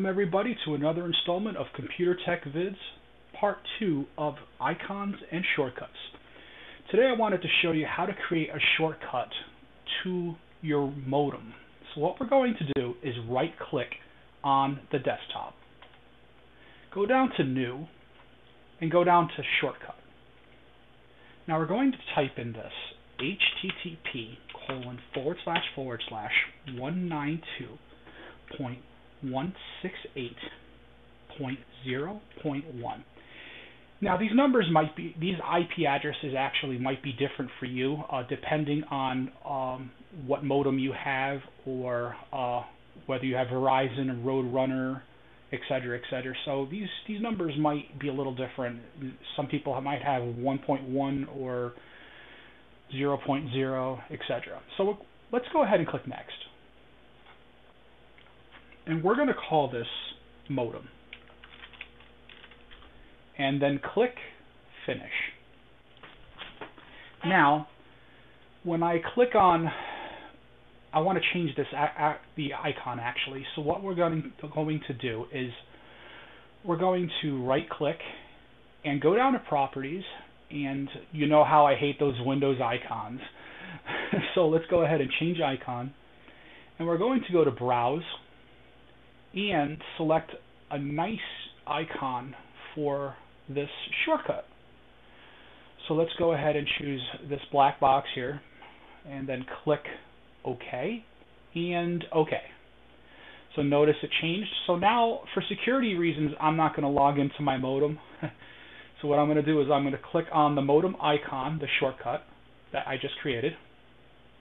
Welcome everybody to another installment of Computer Tech Vids, part 2 of icons and shortcuts. Today I wanted to show you how to create a shortcut to your modem. So what we're going to do is right click on the desktop. Go down to New and go down to Shortcut. Now we're going to type in this http colon forward slash forward slash 192.168.0.1. Now these numbers might be, these IP addresses actually might be different for you uh, depending on um, what modem you have or uh, whether you have Verizon, or Roadrunner, etc., etc. So these these numbers might be a little different. Some people might have 1.1 or 0.0, etc. So let's go ahead and click next. And we're going to call this modem. And then click finish. Now, when I click on, I want to change this the icon actually. So what we're going to, going to do is we're going to right click and go down to properties and you know how I hate those Windows icons. so let's go ahead and change icon. And we're going to go to Browse and select a nice icon for this shortcut. So let's go ahead and choose this black box here and then click OK and OK. So notice it changed. So now for security reasons I'm not going to log into my modem. So what I'm going to do is I'm going to click on the modem icon, the shortcut that I just created.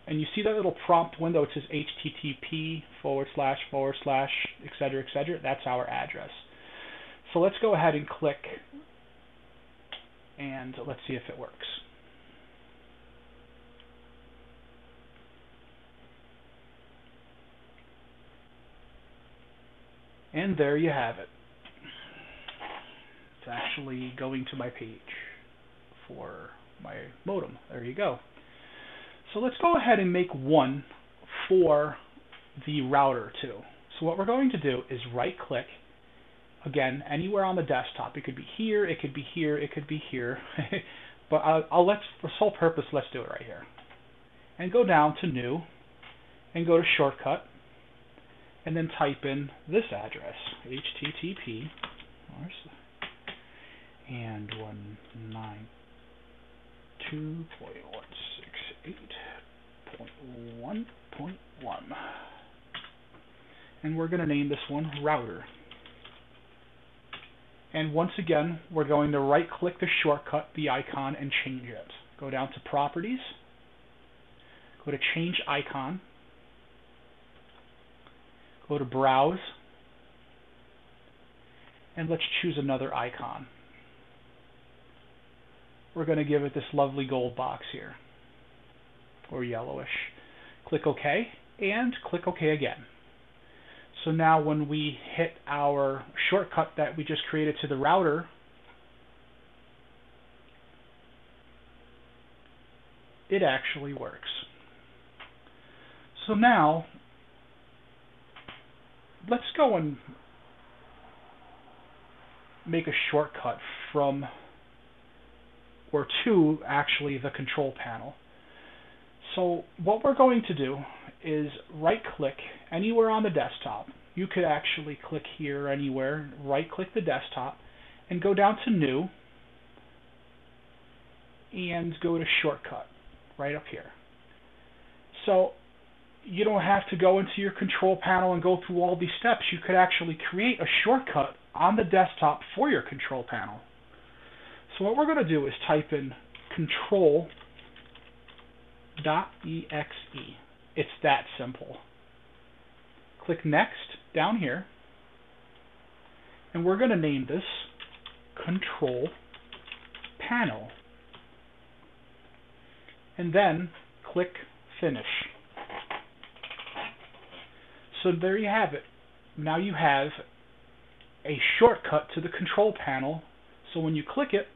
And you see that little prompt window, it says HTTP forward slash forward slash, et cetera, et cetera. That's our address. So let's go ahead and click and let's see if it works. And there you have it It's actually going to my page for my modem. There you go. So let's go ahead and make one for the router too. So what we're going to do is right click again anywhere on the desktop. It could be here, it could be here, it could be here. but I'll, I'll let's for sole purpose let's do it right here. And go down to new and go to shortcut and then type in this address http and one nine two point one six eight point one point one. And we're going to name this one router. And once again, we're going to right click the shortcut, the icon, and change it. Go down to properties, go to change icon, go to browse, and let's choose another icon we're going to give it this lovely gold box here, or yellowish. Click OK, and click OK again. So now when we hit our shortcut that we just created to the router, it actually works. So now, let's go and make a shortcut from or to actually the control panel. So what we're going to do is right click anywhere on the desktop. You could actually click here anywhere, right click the desktop and go down to new and go to shortcut right up here. So you don't have to go into your control panel and go through all these steps. You could actually create a shortcut on the desktop for your control panel. So what we're going to do is type in control.exe. It's that simple. Click next down here. And we're going to name this control panel. And then click finish. So there you have it. Now you have a shortcut to the control panel. So when you click it,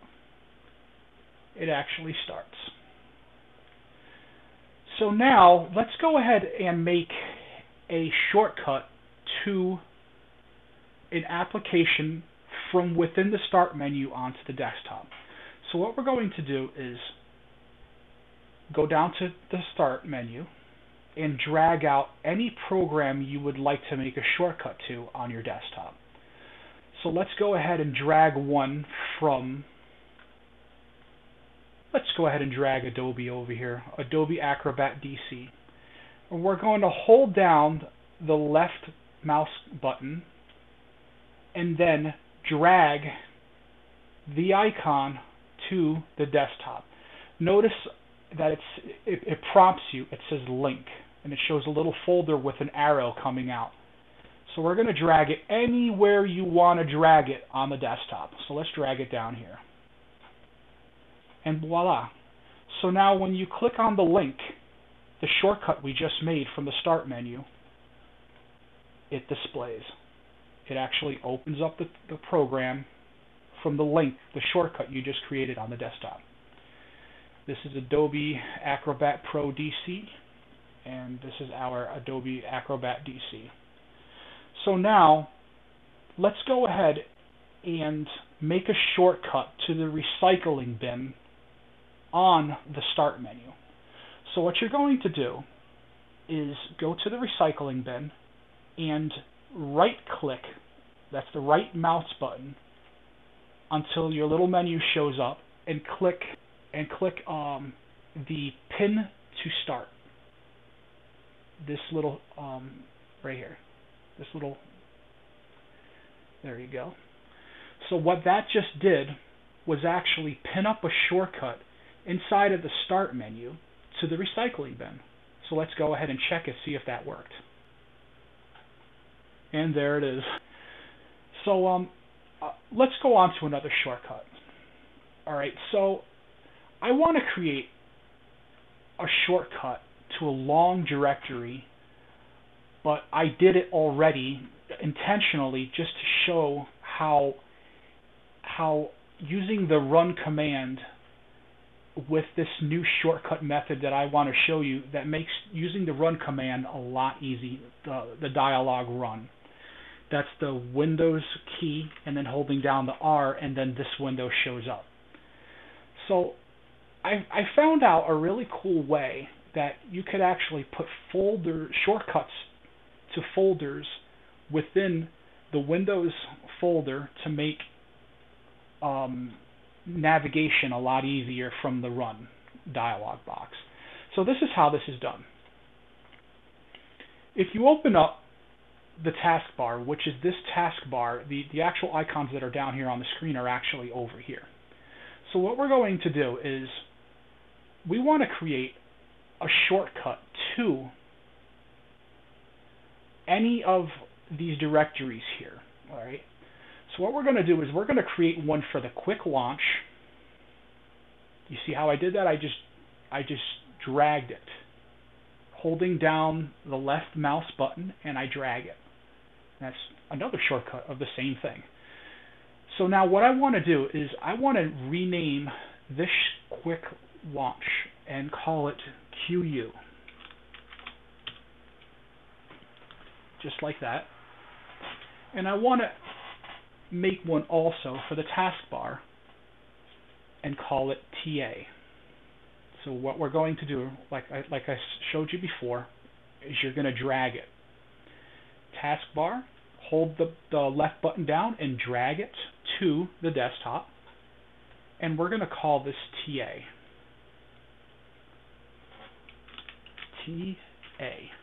it actually starts. So now let's go ahead and make a shortcut to an application from within the start menu onto the desktop. So what we're going to do is go down to the start menu and drag out any program you would like to make a shortcut to on your desktop. So let's go ahead and drag one from let's go ahead and drag Adobe over here, Adobe Acrobat DC. And we're going to hold down the left mouse button and then drag the icon to the desktop. Notice that it's, it, it prompts you, it says link, and it shows a little folder with an arrow coming out. So we're going to drag it anywhere you want to drag it on the desktop. So let's drag it down here. And voila. So now when you click on the link, the shortcut we just made from the start menu, it displays. It actually opens up the, the program from the link, the shortcut you just created on the desktop. This is Adobe Acrobat Pro DC, and this is our Adobe Acrobat DC. So now, let's go ahead and make a shortcut to the recycling bin on the Start menu. So what you're going to do is go to the recycling bin and right click, that's the right mouse button, until your little menu shows up and click and click um, the pin to start. This little um, right here, this little. There you go. So what that just did was actually pin up a shortcut inside of the start menu to the recycling bin. So let's go ahead and check it, see if that worked. And there it is. So um, uh, let's go on to another shortcut. All right, so I want to create a shortcut to a long directory, but I did it already intentionally just to show how how using the run command with this new shortcut method that I want to show you that makes using the run command a lot easy, the, the dialog run. That's the Windows key and then holding down the R and then this window shows up. So I, I found out a really cool way that you could actually put folder shortcuts to folders within the Windows folder to make um, navigation a lot easier from the run dialog box. So this is how this is done. If you open up the taskbar, which is this taskbar, the, the actual icons that are down here on the screen are actually over here. So what we're going to do is we want to create a shortcut to any of these directories here. All right. So what we're going to do is we're going to create one for the quick launch. You see how I did that? I just I just dragged it, holding down the left mouse button, and I drag it. That's another shortcut of the same thing. So now what I want to do is I want to rename this quick launch and call it QU. Just like that. And I want to make one also for the taskbar and call it TA. So what we're going to do, like I, like I showed you before, is you're going to drag it. Taskbar, hold the, the left button down and drag it to the desktop. And we're going to call this TA. TA.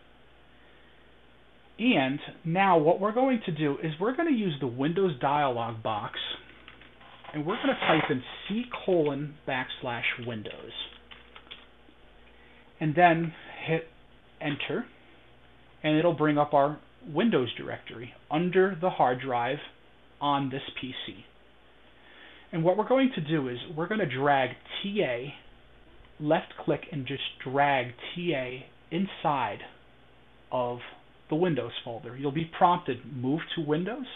And now what we're going to do is we're going to use the Windows dialog box and we're going to type in C colon backslash Windows and then hit enter and it'll bring up our Windows directory under the hard drive on this PC. And what we're going to do is we're going to drag TA, left click and just drag TA inside of the Windows folder. You'll be prompted move to Windows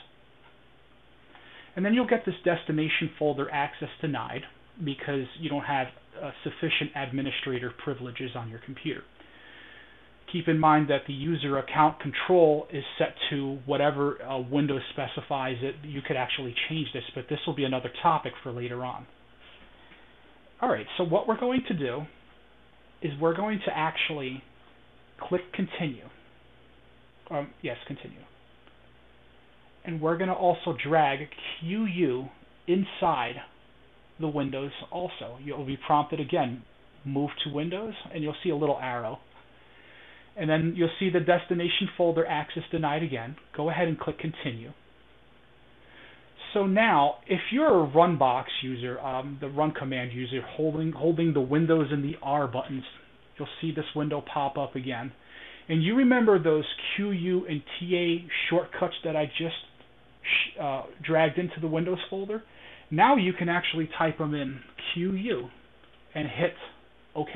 and then you'll get this destination folder access denied because you don't have uh, sufficient administrator privileges on your computer. keep in mind that the user account control is set to whatever uh, Windows specifies it. You could actually change this, but this will be another topic for later on. Alright, so what we're going to do is we're going to actually click continue. Um, yes, continue. And we're going to also drag QU inside the windows also. You'll be prompted again, move to Windows, and you'll see a little arrow. And then you'll see the destination folder access denied again. Go ahead and click continue. So now, if you're a run box user, um, the run command user, holding holding the Windows and the R buttons, you'll see this window pop up again. And you remember those QU and TA shortcuts that I just uh, dragged into the Windows folder? Now you can actually type them in QU and hit OK.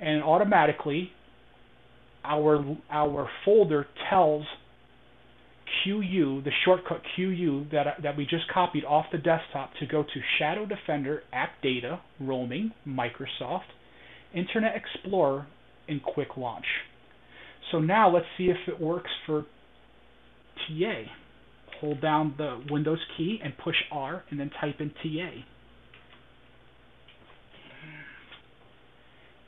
And automatically, our our folder tells QU, the shortcut QU that, that we just copied off the desktop to go to Shadow Defender, App Data, Roaming, Microsoft, Internet Explorer, and Quick Launch. So now let's see if it works for TA. Hold down the Windows key and push R and then type in TA.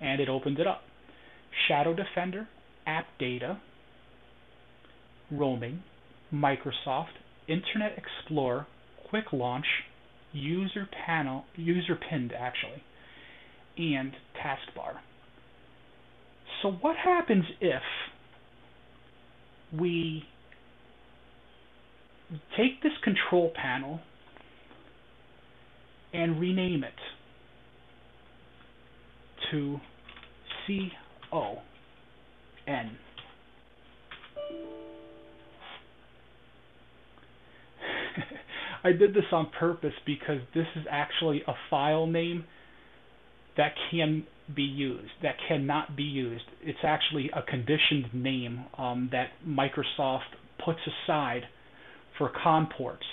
And it opened it up. Shadow Defender, App Data, Roaming, Microsoft, Internet Explorer, Quick Launch, User Panel, User Pinned actually, and Taskbar. So what happens if we take this control panel and rename it to C O N? I did this on purpose because this is actually a file name that can be used, that cannot be used. It's actually a conditioned name um, that Microsoft puts aside for COM ports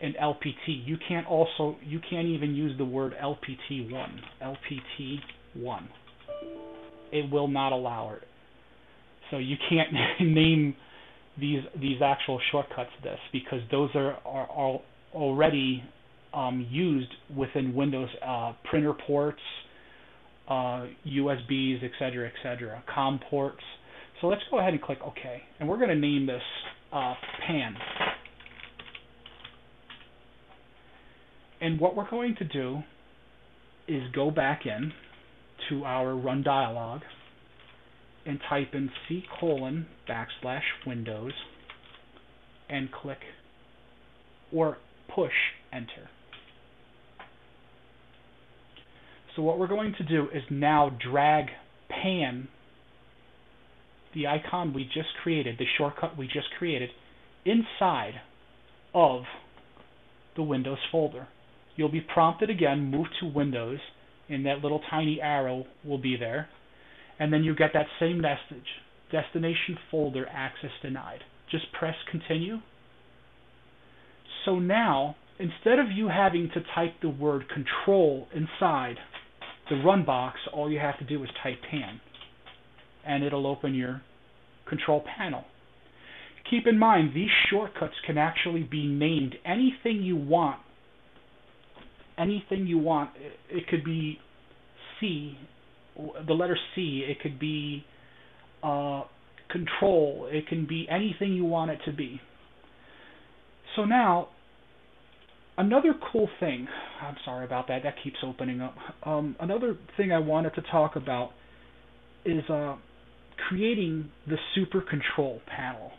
and LPT. You can't also you can't even use the word LPT1. LPT1. It will not allow it. So you can't name these these actual shortcuts this because those are are, are already um, used within Windows uh, printer ports, uh, USBs, etc., etc., COM ports. So let's go ahead and click OK, and we're going to name this uh, PAN. And what we're going to do is go back in to our run dialog and type in C colon backslash Windows and click or push enter. So what we're going to do is now drag pan the icon we just created, the shortcut we just created, inside of the Windows folder. You'll be prompted again, move to Windows, and that little tiny arrow will be there and then you get that same message destination folder access denied. Just press continue. So now, instead of you having to type the word control inside the run box, all you have to do is type pan, and it'll open your control panel. Keep in mind, these shortcuts can actually be named anything you want. Anything you want. It could be C the letter C. It could be uh, control. It can be anything you want it to be. So now, another cool thing. I'm sorry about that. That keeps opening up. Um, another thing I wanted to talk about is uh, creating the super control panel.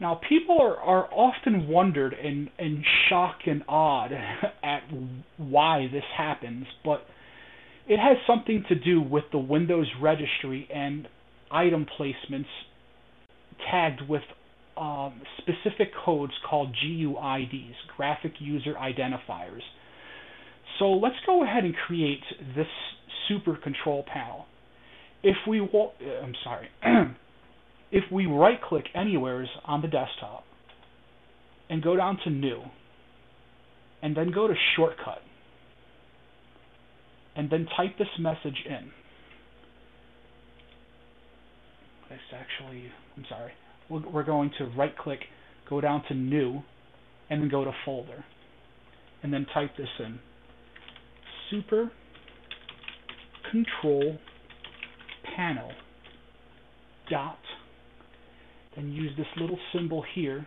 Now, people are, are often wondered and, and shocked and awed at why this happens, but it has something to do with the Windows registry and item placements tagged with um, specific codes called GUIDs, Graphic User Identifiers. So let's go ahead and create this super control panel. If we I'm sorry, if we right click anywheres on the desktop and go down to new and then go to shortcut and then type this message in. That's actually, I'm sorry. We're going to right click, go down to new, and then go to folder. And then type this in. Super control panel dot then use this little symbol here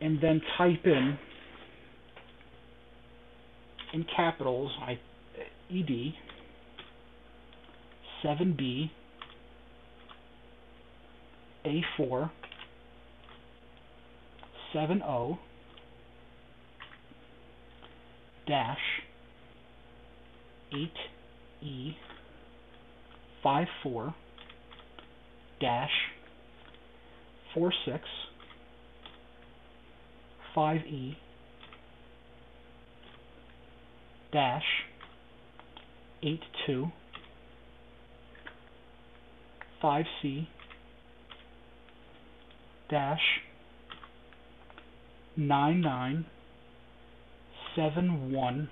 and then type in in capitals I ed 7b a4 70 dash 8e 54 dash 46 5e dash 82 5c dash 9971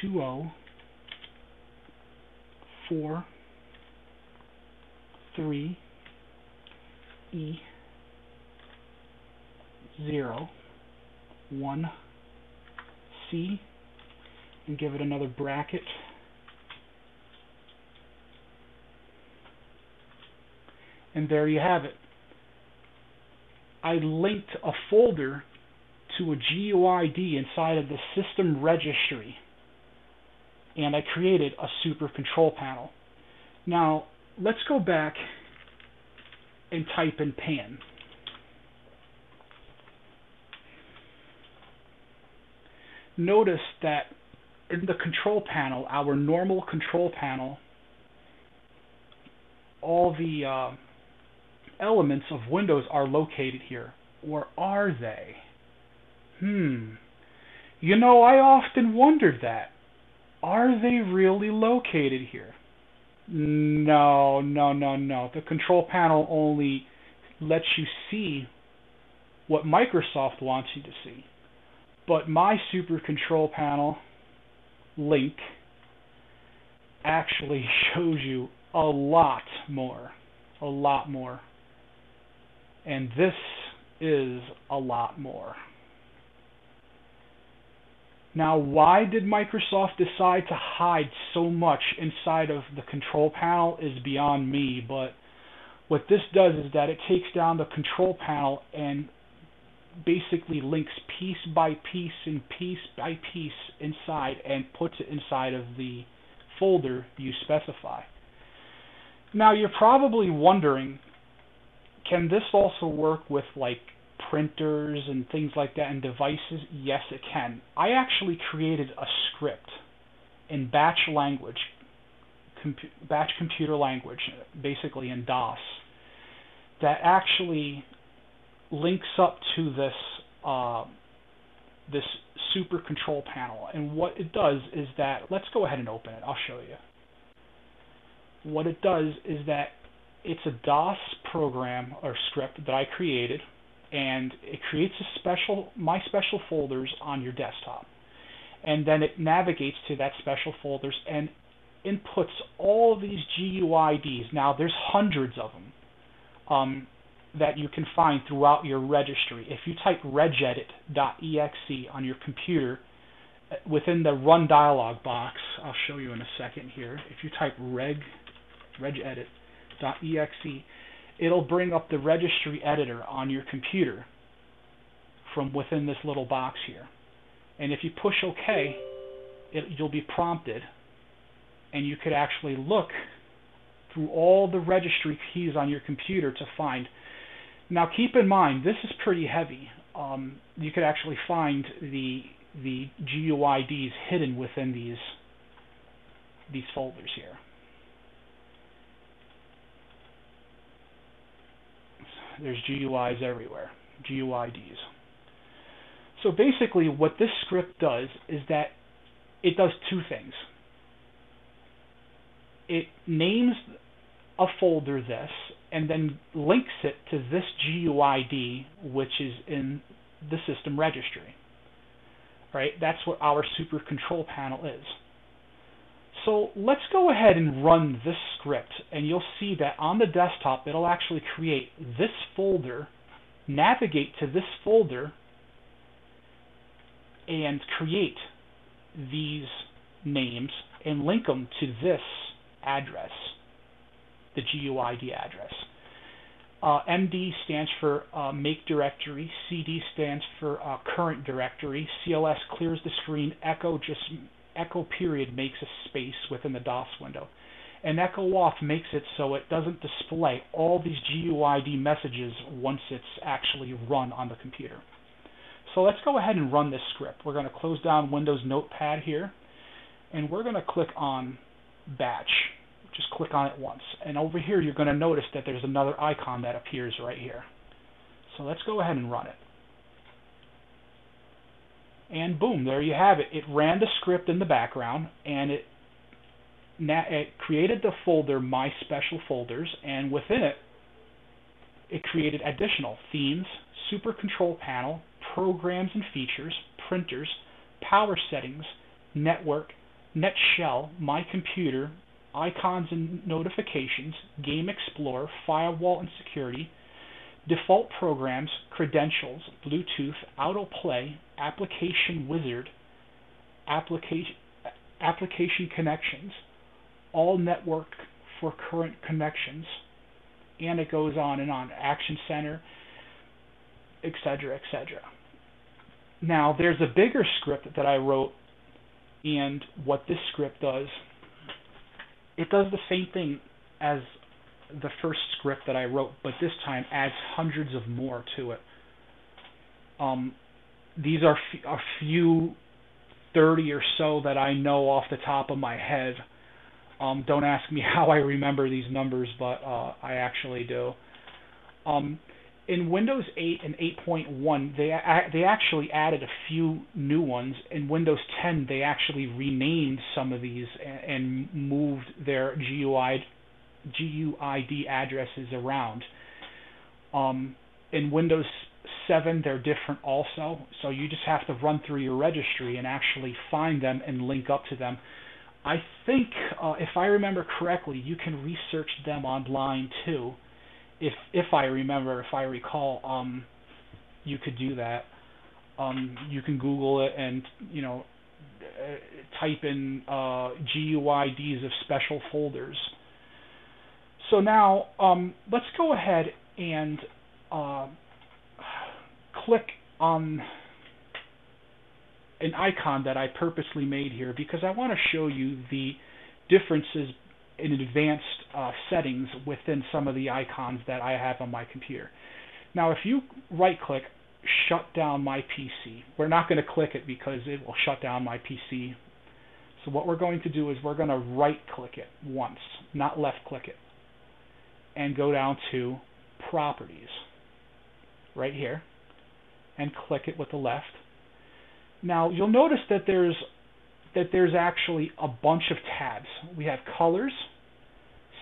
20 4 3 E 0 1 C and give it another bracket and there you have it. I linked a folder to a GUID inside of the system registry and I created a super control panel. Now let's go back and type in pan. Notice that in the control panel, our normal control panel, all the uh, elements of Windows are located here. Or are they? Hmm. You know, I often wondered that. Are they really located here? No, no, no, no. The control panel only lets you see what Microsoft wants you to see. But my super control panel link actually shows you a lot more. A lot more. And this is a lot more. Now, why did Microsoft decide to hide so much inside of the control panel is beyond me, but what this does is that it takes down the control panel and basically links piece by piece and piece by piece inside and puts it inside of the folder you specify. Now, you're probably wondering, can this also work with like printers and things like that and devices? Yes, it can. I actually created a script in batch language, batch computer language, basically in DOS, that actually links up to this uh, this super control panel. And what it does is that let's go ahead and open it. I'll show you. What it does is that it's a DOS program or script that I created and it creates a special my special folders on your desktop and then it navigates to that special folders and inputs all these GUIDs. Now there's hundreds of them um, that you can find throughout your registry. If you type regedit.exe on your computer uh, within the run dialog box, I'll show you in a second here. If you type reg regedit.exe, it'll bring up the registry editor on your computer from within this little box here. And if you push OK, it, you'll be prompted and you could actually look through all the registry keys on your computer to find. Now keep in mind, this is pretty heavy. Um, you could actually find the the GUIDs hidden within these these folders here. There's GUIs everywhere, GUIDs. So basically what this script does is that it does two things. It names a folder this and then links it to this GUID which is in the system registry. Right? That's what our super control panel is. So let's go ahead and run this script and you'll see that on the desktop it'll actually create this folder, navigate to this folder, and create these names and link them to this address, the GUID address. Uh, MD stands for uh, make directory, CD stands for uh, current directory, CLS clears the screen, echo just echo period makes a space within the DOS window. And echo off makes it so it doesn't display all these GUID messages once it's actually run on the computer. So let's go ahead and run this script. We're going to close down Windows Notepad here, and we're going to click on Batch. Just click on it once. And over here you're going to notice that there's another icon that appears right here. So let's go ahead and run it. And boom, there you have it. It ran the script in the background, and it, it created the folder My Special Folders, and within it, it created additional themes, super control panel, programs and features, printers, power settings, network, net shell, my computer, icons and notifications, game explorer, firewall and security, default programs, credentials, Bluetooth, autoplay, application wizard, application, application connections, all network for current connections, and it goes on and on, action center, etc., etc. Now, there's a bigger script that I wrote, and what this script does, it does the same thing as the first script that I wrote, but this time adds hundreds of more to it. Um, these are f- a few 30 or so that I know off the top of my head. Um, don't ask me how I remember these numbers, but uh, I actually do. Um, in Windows 8 and 8.1, they they actually added a few new ones. In Windows 10, they actually renamed some of these and, and moved their GUI GUID addresses around. Um, in Windows 7, they're different also, so you just have to run through your registry and actually find them and link up to them. I think, uh, if I remember correctly, you can research them online too if if I remember, if I recall, um, you could do that. Um, you can Google it and you know uh, type in uh, GUIDs of special folders. So now um, let's go ahead and uh, click on an icon that I purposely made here because I want to show you the differences in advanced uh, settings within some of the icons that I have on my computer. Now, if you right click, shut down my PC, we're not going to click it because it will shut down my PC. So what we're going to do is we're going to right click it once, not left click it, and go down to properties right here and click it with the left. Now you'll notice that there's that there's actually a bunch of tabs. We have colors,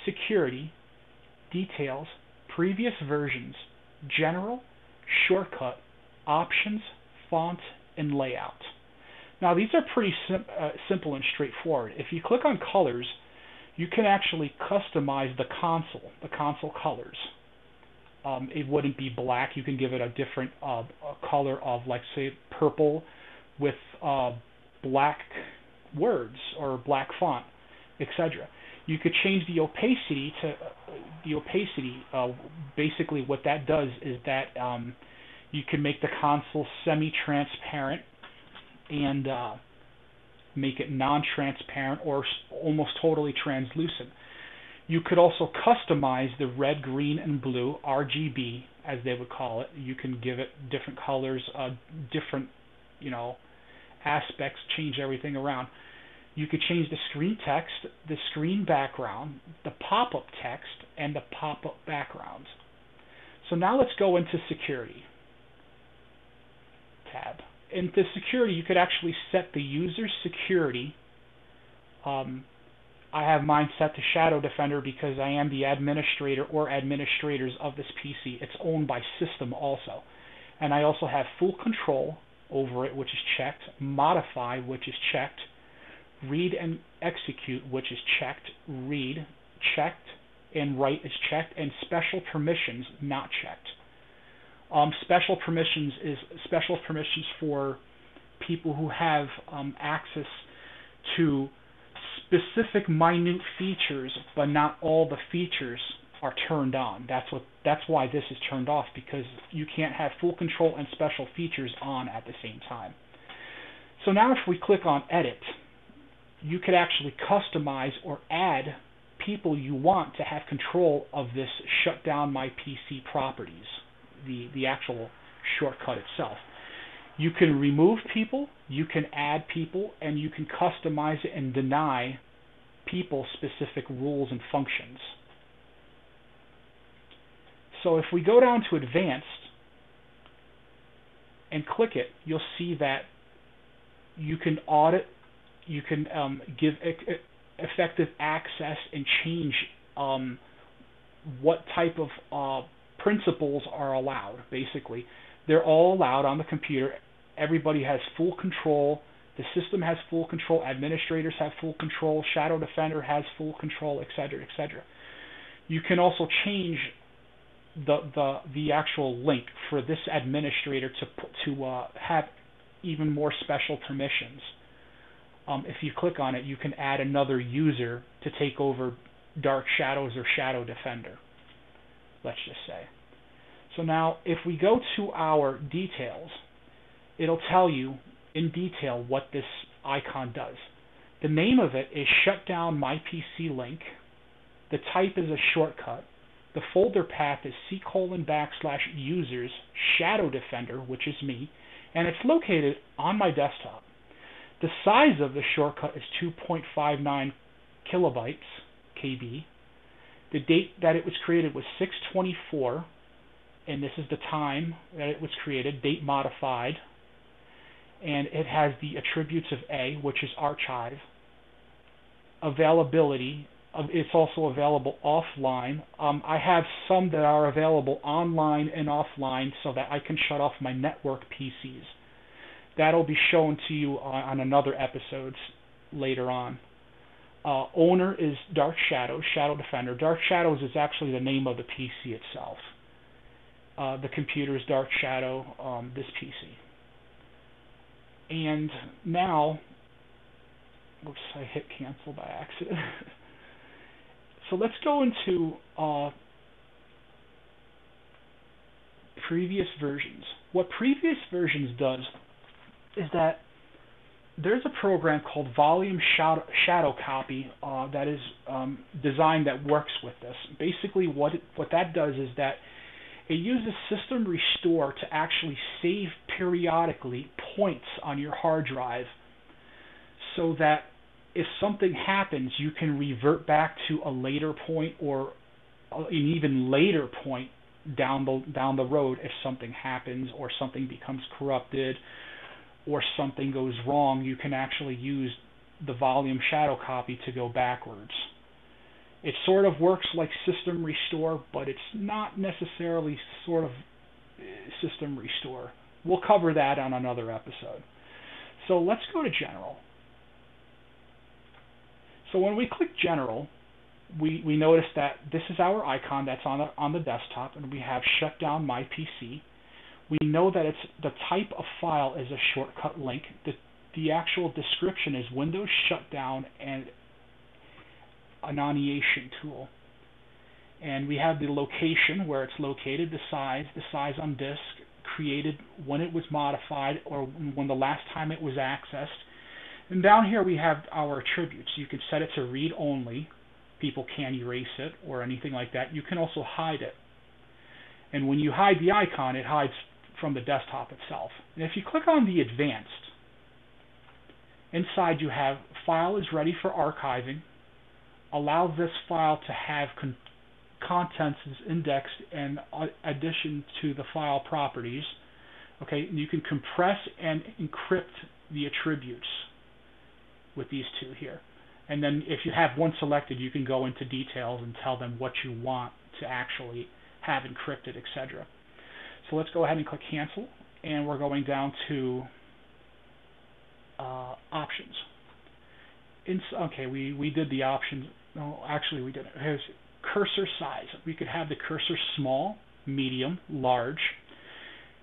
security, details, previous versions, general, shortcut, options, font, and layout. Now these are pretty sim uh, simple and straightforward. If you click on colors, you can actually customize the console, the console colors. Um, it wouldn't be black. You can give it a different uh, a color of, like, say, purple with uh, black words or black font, etc. You could change the opacity to uh, the opacity. Uh, basically, what that does is that um, you can make the console semi-transparent and uh, make it non-transparent or almost totally translucent. You could also customize the red, green, and blue RGB, as they would call it. You can give it different colors, uh, different, you know, aspects, change everything around. You could change the screen text, the screen background, the pop-up text, and the pop-up backgrounds. So now let's go into security tab. Into security, you could actually set the user's security. Um, I have mine set to Shadow Defender because I am the administrator or administrators of this PC. It's owned by System also. And I also have full control over it, which is checked, modify, which is checked, read and execute, which is checked, read, checked, and write is checked, and special permissions not checked. Um, special permissions is special permissions for people who have um, access to specific minute features, but not all the features are turned on. That's what that's why this is turned off because you can't have full control and special features on at the same time. So now if we click on edit, you could actually customize or add people you want to have control of this shut down my PC properties, the, the actual shortcut itself. You can remove people, you can add people, and you can customize it and deny people specific rules and functions. So if we go down to advanced and click it, you'll see that you can audit, you can um, give e effective access and change um, what type of uh, principals are allowed. Basically, they're all allowed on the computer. Everybody has full control. The system has full control. Administrators have full control. Shadow Defender has full control, etc., etc. You can also change the the the actual link for this administrator to to uh, have even more special permissions. Um, if you click on it, you can add another user to take over Dark Shadows or Shadow Defender. Let's just say. So now, if we go to our details, it'll tell you in detail what this icon does. The name of it is Shutdown My PC Link. The type is a shortcut. The folder path is c colon backslash users shadow defender, which is me, and it's located on my desktop. The size of the shortcut is 2.59 kilobytes, KB. The date that it was created was 624, and this is the time that it was created, date modified. And it has the attributes of A, which is archive. Availability it's also available offline. Um, I have some that are available online and offline so that I can shut off my network PCs. That'll be shown to you on, on another episodes later on. Uh, owner is Dark Shadows, Shadow Defender. Dark Shadows is actually the name of the PC itself. Uh, the computer is Dark Shadow, um, this PC. And now, oops, I hit cancel by accident. So let's go into uh, previous versions. What previous versions does is that there's a program called Volume Shadow, Shadow Copy uh, that is um, designed that works with this. Basically, what it, what that does is that it uses System Restore to actually save periodically points on your hard drive, so that if something happens, you can revert back to a later point or an even later point down the down the road if something happens or something becomes corrupted or something goes wrong, you can actually use the volume shadow copy to go backwards. It sort of works like system restore, but it's not necessarily sort of eh, system restore. We'll cover that on another episode. So let's go to general. So when we click General, we, we notice that this is our icon that's on the, on the desktop, and we have Shut Down My PC. We know that it's the type of file is a shortcut link. The, the actual description is Windows Shutdown and annotation tool. And we have the location where it's located, the size, the size on disk, created when it was modified or when the last time it was accessed, and down here we have our attributes. You can set it to read only. People can erase it or anything like that. You can also hide it. And when you hide the icon, it hides from the desktop itself. And if you click on the advanced, inside you have file is ready for archiving, allow this file to have con contents is indexed in uh, addition to the file properties. Okay, you can compress and encrypt the attributes with these two here. And then if you have one selected, you can go into details and tell them what you want to actually have encrypted, etc. So let's go ahead and click cancel, and we're going down to uh, options. okay, we we did the options. No, actually we did it. Here's cursor size. We could have the cursor small, medium, large.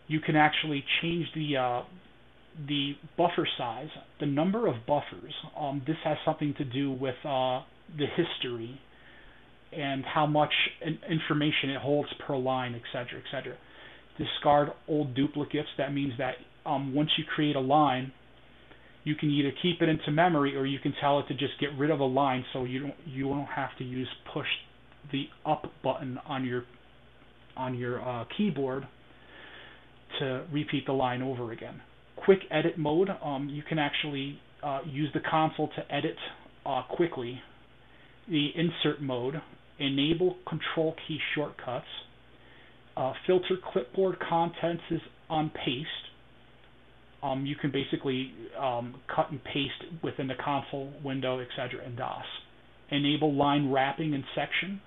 You can actually change the uh, the buffer size, the number of buffers. Um, this has something to do with uh, the history and how much information it holds per line, etc., etc. Discard old duplicates. That means that um, once you create a line, you can either keep it into memory or you can tell it to just get rid of a line, so you don't you don't have to use push the up button on your on your uh, keyboard to repeat the line over again. Quick edit mode. Um, you can actually uh, use the console to edit uh, quickly. The insert mode enable control key shortcuts, uh, filter clipboard contents is on paste. Um, you can basically um, cut and paste within the console window, etc. in DOS. Enable line wrapping and section.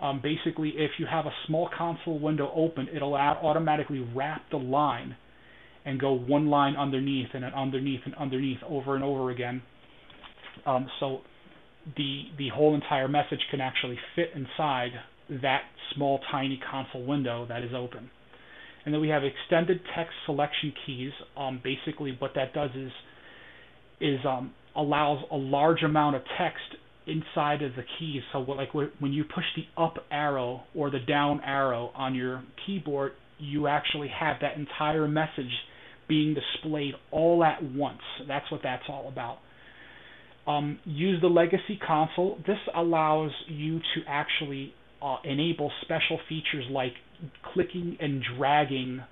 Um, basically, if you have a small console window open, it'll automatically wrap the line and go one line underneath and underneath and underneath over and over again. Um, so the the whole entire message can actually fit inside that small tiny console window that is open. And then we have extended text selection keys. Um, basically, what that does is is um, allows a large amount of text inside of the keys. So like when you push the up arrow or the down arrow on your keyboard, you actually have that entire message being displayed all at once. That's what that's all about. Um, use the legacy console. This allows you to actually uh, enable special features like clicking and dragging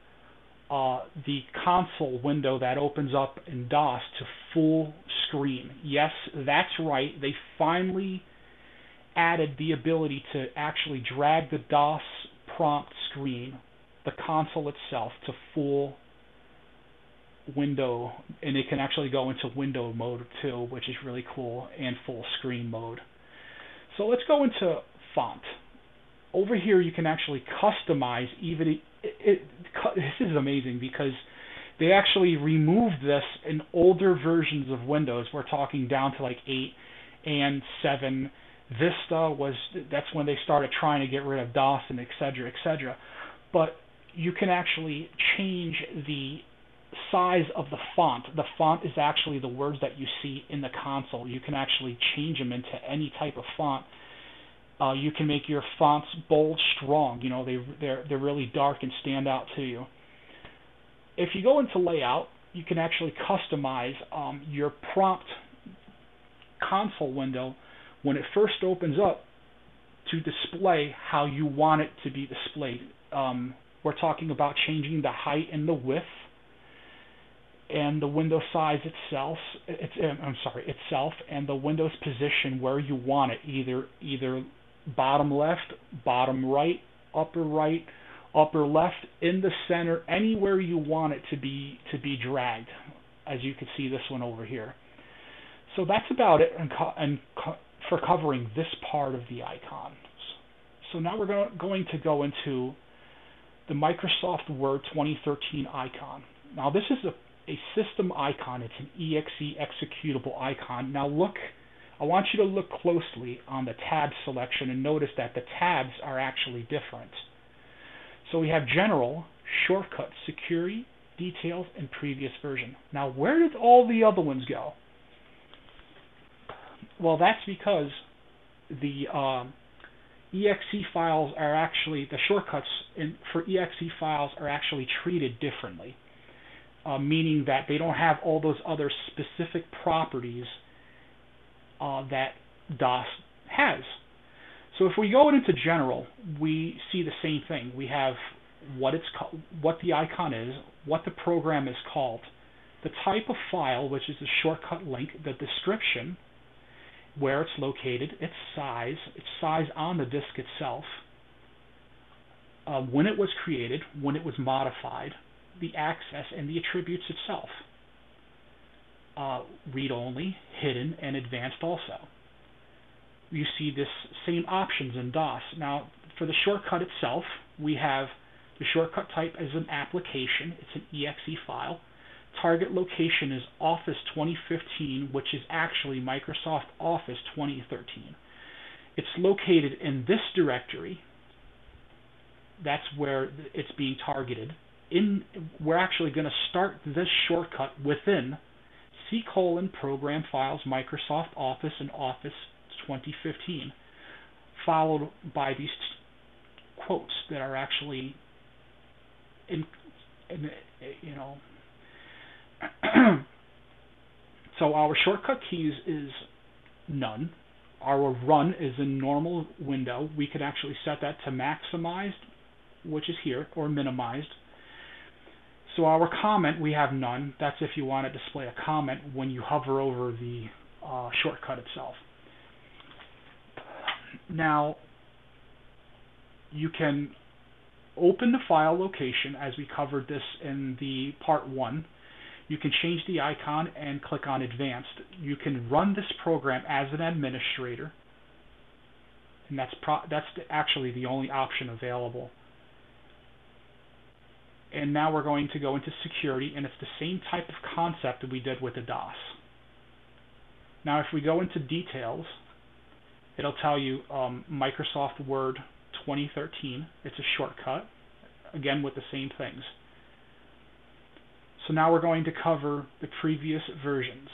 uh, the console window that opens up in DOS to full screen. Yes, that's right. They finally added the ability to actually drag the DOS prompt screen, the console itself, to full window, and it can actually go into window mode too, which is really cool, and full screen mode. So let's go into font. Over here, you can actually customize even it, it, this is amazing because they actually removed this in older versions of Windows. We're talking down to like 8 and 7. Vista was that's when they started trying to get rid of DOS and et cetera, et cetera. But you can actually change the size of the font. The font is actually the words that you see in the console. You can actually change them into any type of font. Uh, you can make your fonts bold, strong. You know they they're they're really dark and stand out to you. If you go into layout, you can actually customize um, your prompt console window when it first opens up to display how you want it to be displayed. Um, we're talking about changing the height and the width and the window size itself it's I'm sorry itself and the window's position where you want it either either bottom left bottom right upper right upper left in the center anywhere you want it to be to be dragged as you can see this one over here so that's about it and, co- and co- for covering this part of the icons so now we're go- going to go into the Microsoft Word 2013 icon now this is a a system icon. It's an exe executable icon. Now look, I want you to look closely on the tab selection and notice that the tabs are actually different. So we have General, Shortcuts, Security, Details, and Previous Version. Now where did all the other ones go? Well, that's because the um, exe files are actually, the shortcuts in, for exe files are actually treated differently uh, meaning that they don't have all those other specific properties uh, that DOS has. So if we go into general, we see the same thing. We have what it's what the icon is, what the program is called, the type of file, which is the shortcut link, the description, where it's located, its size, its size on the disk itself, uh, when it was created, when it was modified, the access and the attributes itself. Uh, read only, hidden, and advanced also. You see this same options in DOS. Now, for the shortcut itself, we have the shortcut type as an application. It's an exe file. target location is Office 2015, which is actually Microsoft Office 2013. It's located in this directory. That's where it's being targeted. In we're actually going to start this shortcut within C colon program files Microsoft Office and Office 2015, followed by these quotes that are actually in, in you know. so our shortcut keys is none. Our run is in normal window. We could actually set that to maximized, which is here, or minimized. So our comment, we have none. That's if you want to display a comment when you hover over the uh, shortcut itself. Now, you can open the file location as we covered this in the part one. You can change the icon and click on advanced. You can run this program as an administrator. And that's that's actually the only option available. And now we're going to go into security and it's the same type of concept that we did with the DOS. Now if we go into details, it'll tell you um, Microsoft Word 2013. It's a shortcut, again with the same things. So now we're going to cover the previous versions.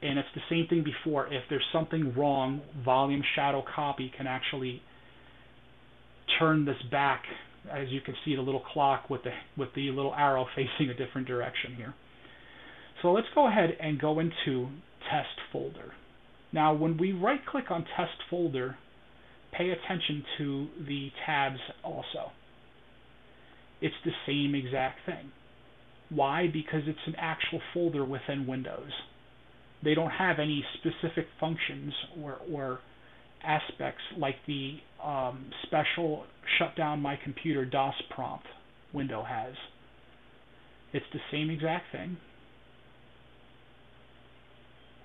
And it's the same thing before. If there's something wrong, volume shadow copy can actually turn this back. As you can see, the little clock with the with the little arrow facing a different direction here. So let's go ahead and go into test folder. Now, when we right click on test folder, pay attention to the tabs also. It's the same exact thing. Why? Because it's an actual folder within Windows. They don't have any specific functions or, or aspects like the um, special shut down my computer DOS prompt window has. It's the same exact thing,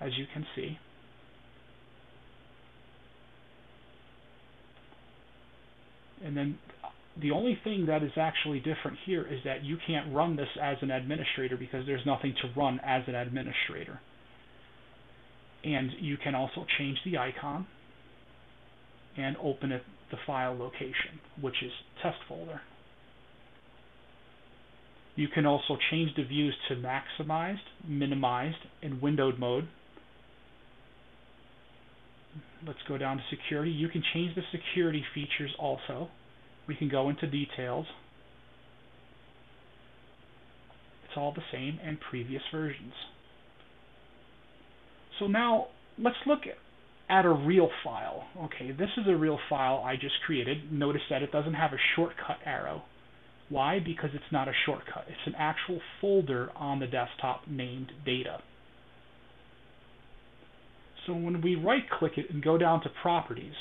as you can see. And then the only thing that is actually different here is that you can't run this as an administrator because there's nothing to run as an administrator. And you can also change the icon and open it the file location, which is test folder. You can also change the views to maximized, minimized, and windowed mode. Let's go down to security. You can change the security features also we can go into details. It's all the same and previous versions. So now let's look at a real file. Okay, this is a real file I just created. Notice that it doesn't have a shortcut arrow. Why? Because it's not a shortcut. It's an actual folder on the desktop named data. So when we right click it and go down to properties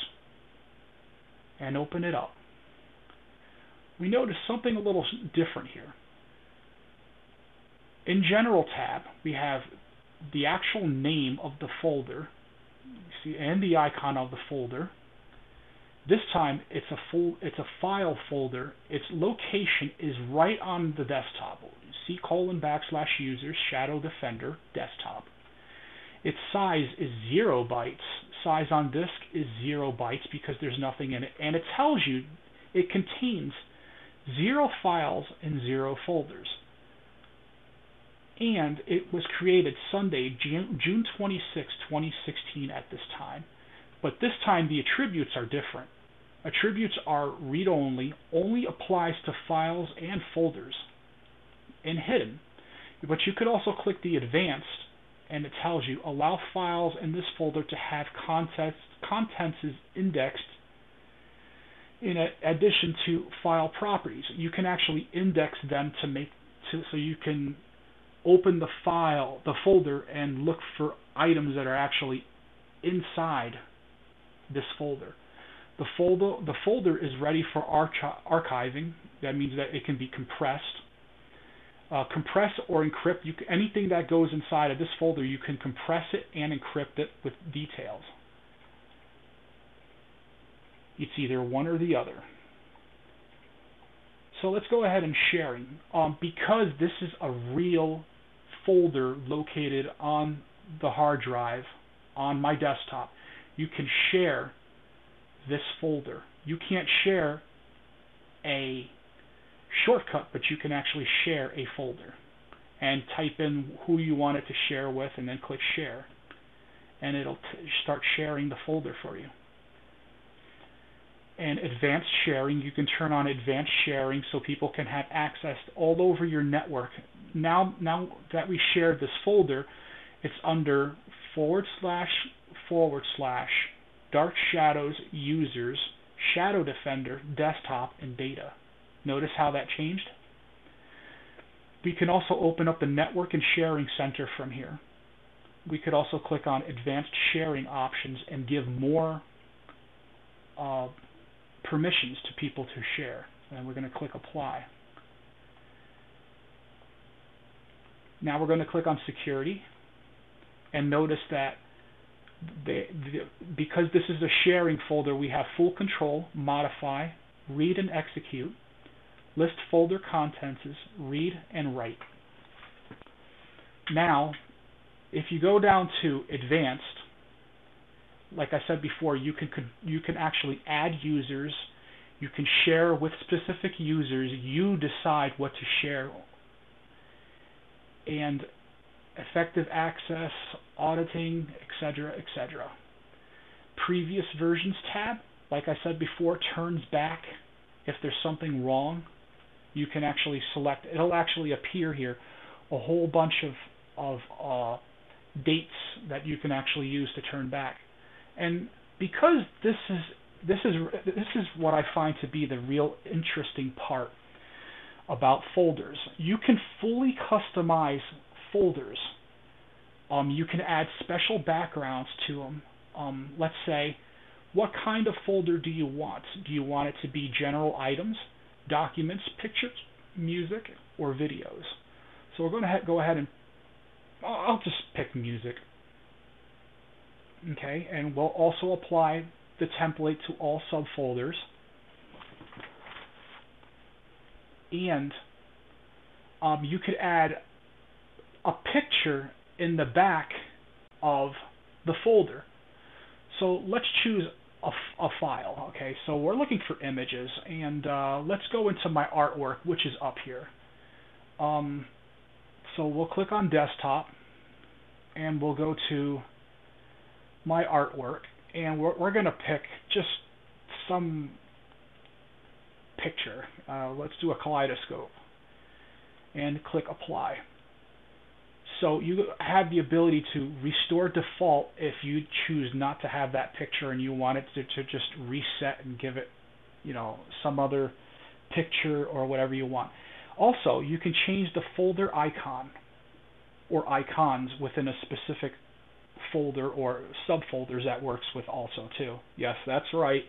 and open it up, we notice something a little different here. In General tab, we have the actual name of the folder, see, and the icon of the folder. This time, it's a full, it's a file folder. Its location is right on the desktop. C colon backslash users Shadow Defender desktop. Its size is zero bytes. Size on disk is zero bytes because there's nothing in it, and it tells you it contains zero files and zero folders. And it was created Sunday, June 26, 2016 at this time. But this time the attributes are different. Attributes are read-only, only applies to files and folders, and hidden. But you could also click the advanced and it tells you allow files in this folder to have contents, contents is indexed in addition to file properties. You can actually index them to make to, so you can open the file, the folder, and look for items that are actually inside this folder. The folder the folder is ready for archi archiving. That means that it can be compressed. Uh, compress or encrypt. You, anything that goes inside of this folder, you can compress it and encrypt it with details. It's either one or the other. So let's go ahead and sharing. Um, because this is a real folder located on the hard drive on my desktop, you can share this folder. You can't share a shortcut, but you can actually share a folder and type in who you want it to share with and then click share and it'll start sharing the folder for you. And advanced sharing, you can turn on advanced sharing so people can have access all over your network. Now, now that we shared this folder, it's under forward slash forward slash Dark Shadows users, Shadow Defender, desktop, and data. Notice how that changed? We can also open up the network and sharing center from here we could also click on advanced sharing options and give more uh, permissions to people to share. And we're going to click apply. Now we're going to click on security and notice that the, because this is a sharing folder, we have full control, modify, read and execute, list folder contents, read and write. Now if you go down to advanced, like I said before, you can you can actually add users. You can share with specific users. You decide what to share. And effective access, auditing, etc., etc. Previous versions tab, like I said before, turns back if there's something wrong. You can actually select. It'll actually appear here a whole bunch of of uh, dates that you can actually use to turn back. And because this is this is this is what I find to be the real interesting part about folders. You can fully customize folders. Um, you can add special backgrounds to them. Um, let's say, what kind of folder do you want? Do you want it to be general items, documents, pictures, music, or videos? So we're going to go ahead and I'll just pick music. Okay, and we'll also apply the template to all subfolders. And um, you could add a picture in the back of the folder. So let's choose a, a file. Okay, so we're looking for images, and uh, let's go into my artwork, which is up here. Um, so we'll click on desktop and we'll go to my artwork and we're, we're going to pick just some picture. Uh, let's do a kaleidoscope and click apply. So you have the ability to restore default if you choose not to have that picture and you want it to, to just reset and give it, you know, some other picture or whatever you want. Also, you can change the folder icon or icons within a specific folder or subfolders that works with also too. Yes, that's right.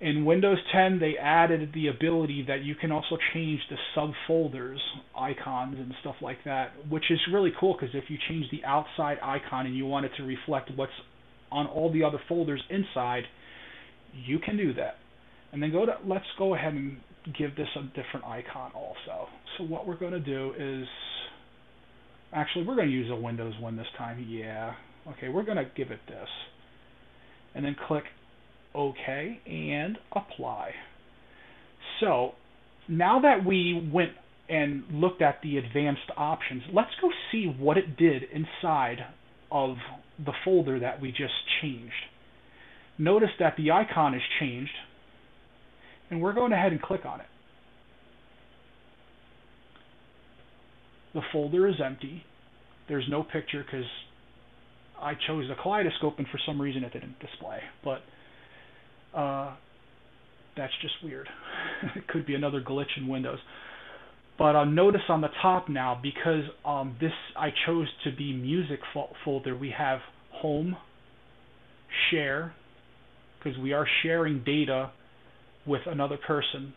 In Windows 10, they added the ability that you can also change the subfolders icons and stuff like that, which is really cool because if you change the outside icon and you want it to reflect what's on all the other folders inside, you can do that. And then go to let's go ahead and give this a different icon also. So what we're going to do is actually we're going to use a Windows one this time. Yeah. Okay, we're going to give it this. And then click OK and apply. So now that we went and looked at the advanced options, let's go see what it did inside of the folder that we just changed. Notice that the icon is changed, and we're going ahead and click on it. The folder is empty. There's no picture because I chose the kaleidoscope and for some reason it didn't display. But uh, that's just weird. it could be another glitch in Windows. But uh, notice on the top now, because um, this I chose to be music fo folder, we have home, share, because we are sharing data with another person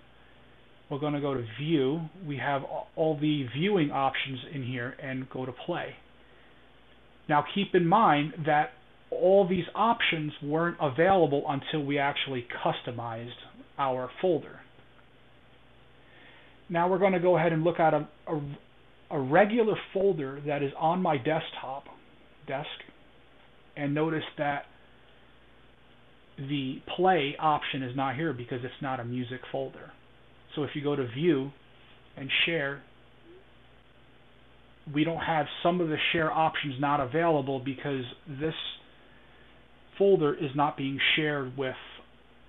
we're going to go to view. We have all the viewing options in here and go to play. Now keep in mind that all these options weren't available until we actually customized our folder. Now we're going to go ahead and look at a, a, a regular folder that is on my desktop desk and notice that the play option is not here because it's not a music folder. So if you go to view and share, we don't have some of the share options not available because this folder is not being shared with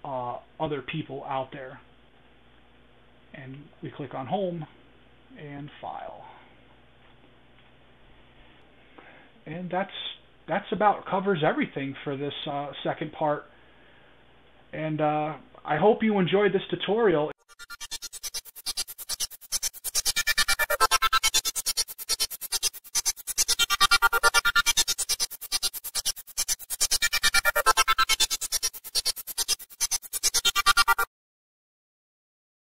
uh, other people out there. And we click on home and file. And that's that's about covers everything for this uh, second part. And uh, I hope you enjoyed this tutorial.